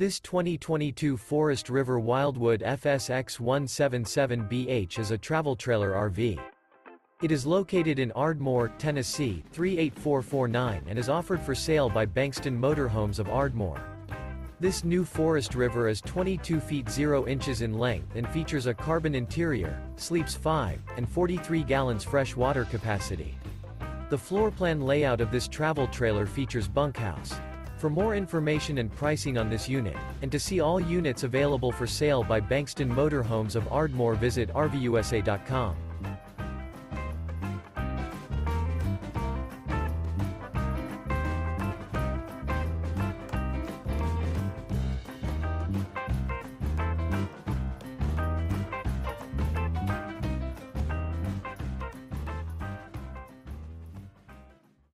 This 2022 Forest River Wildwood FSX177BH is a travel trailer RV. It is located in Ardmore, Tennessee, 38449 and is offered for sale by Bankston Motorhomes of Ardmore. This new Forest River is 22 feet 0 inches in length and features a carbon interior, sleeps 5, and 43 gallons fresh water capacity. The floor plan layout of this travel trailer features bunkhouse. For more information and pricing on this unit, and to see all units available for sale by Bankston Motorhomes of Ardmore visit RVUSA.com.